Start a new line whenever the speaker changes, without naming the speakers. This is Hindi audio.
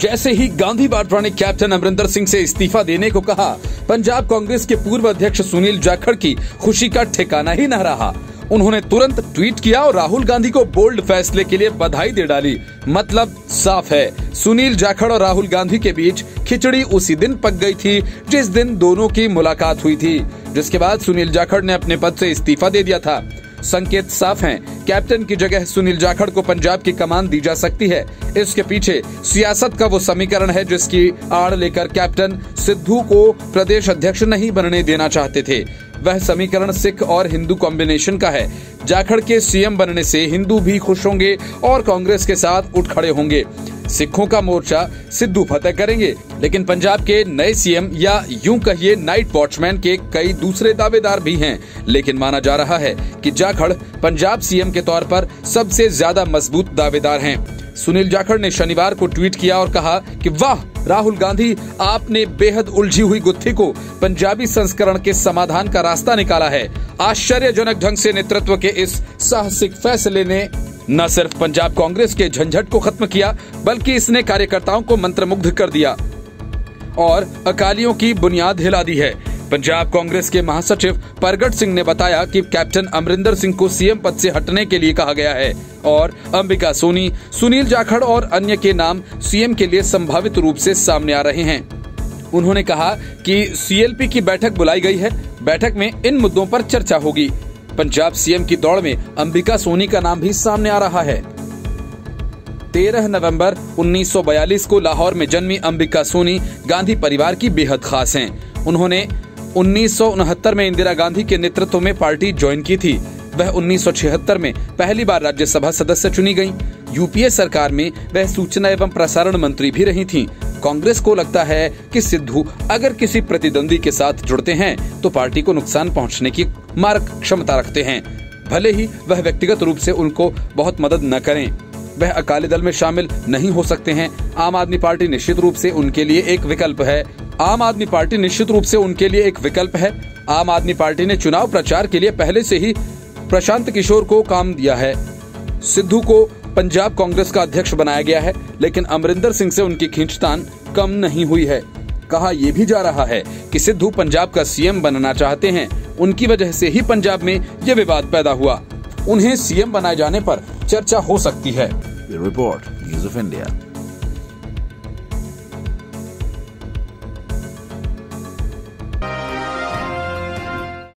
जैसे ही गांधी बाटवा ने कैप्टन अमरिंदर सिंह से इस्तीफा देने को कहा, पंजाब कांग्रेस के पूर्व अध्यक्ष सुनील जाखड़ की खुशी का ठिकाना ही न रहा। उन्होंने तुरंत ट्वीट किया और राहुल गांधी को बोल्ड फैसले के लिए बधाई दे डाली। मतलब साफ़ है। सुनील जाखड़ और राहुल गांधी के बीच खिचड़ी उसी दिन पक गई थी, जिस दिन दोनों की मुलाकात हुई थी, जिसके बाद सुनील जाखड़ ने अपने पद से इस्तीफा दे दिया था। संकेत साफ़ हैं। कैप्टन की जगह सुनील जाखड़ को पंजाब की कमान दी जा सकती है। इसके पीछे सियासत का वो समीकरण है जिसकी आड़ लेकर कैप्टन सिद्धू को प्रदेश अध्यक्ष नहीं बनने देना चाहते थे। वह समीकरण सिख और हिंदू कॉम्बिनेशन का है। जाखड़ के सीएम बनने से हिंदू भी खुश होंगे और कांग्रेस के साथ उठ खड़े होंगे। सिखों का मोर्चा सिद्धू फतेह करेंगे। लेकिन पंजाब के नए सीएम या यूँ कहिए नाइट वॉचमैन के कई दूसरे दावेदार भी हैं। लेकिन माना जा रहा है कि जाखड़ पंजाब सीएम के तौर पर सबसे ज़्यादा मज़बूत दावेदार हैं। सुनील जाखड़ ने शनिवार को ट्वीट किया और कहा कि वाह, राहुल गांधी, आपने बेहद उलझी हुई गुत्थी को पंजाबी संस्करण के समाधान का रास्ता निकाला है। आश्चर्यजनक ढंग से नेतृत्व के इस साहसिक फैसले ने न सिर्फ़ पंजाब कांग्रेस के झंझट को खत्म किया, बल्कि इसने कार्यकर्ताओं को मंत्रमुग्ध कर दिया। और अकालियों की बुनियाद हिला दी है। पंजाब कांग्रेस के महासचिव परगट सिंह ने बताया कि कैप्टन अमरिंदर सिंह को सीएम पद से हटने के लिए कहा गया है और अंबिका सोनी, सुनील जाखड़ और अन्य के नाम सीएम के लिए संभावित रूप से सामने आ रहे हैं। उन्होंने कहा कि सीएलपी की बैठक बुलाई गई है। बैठक में इन मुद्दों पर चर्चा होगी। पंजाब सीएम की दौड़ में अंबिका सोनी का नाम भी सामने आ रहा है 13 नवंबर 1942 को लाहौर में जन्मी अंबिका सोनी गांधी परिवार की बेहद खास हैं। उन्होंने उन्नीस सौ उनहत्तर में इंदिरा गांधी के नेतृत्व में पार्टी ज्वाइन की थी वह 1976 में पहली बार राज्यसभा सदस्य चुनी गई यूपीए सरकार में वह सूचना एवं प्रसारण मंत्री भी रही थीं। कांग्रेस को लगता है कि सिद्धू अगर किसी प्रतिद्वंदी के साथ जुड़ते हैं तो पार्टी को नुकसान पहुँचने की मारक क्षमता रखते हैं। भले ही वह व्यक्तिगत रूप से उनको बहुत मदद न करें, वह अकाली दल में शामिल नहीं हो सकते हैं। आम आदमी पार्टी निश्चित रूप से उनके लिए एक विकल्प है। आम आदमी पार्टी निश्चित रूप से उनके लिए एक विकल्प है। आम आदमी पार्टी ने चुनाव प्रचार के लिए पहले से ही प्रशांत किशोर को काम दिया है। सिद्धू को पंजाब कांग्रेस का अध्यक्ष बनाया गया है, लेकिन अमरिंदर सिंह से उनकी खींचतान कम नहीं हुई है। कहा यह भी जा रहा है कि सिद्धू पंजाब का सीएम बनना चाहते हैं। उनकी वजह से ही पंजाब में ये विवाद पैदा हुआ। उन्हें सीएम बनाए जाने पर चर्चा हो सकती है।
Report news of India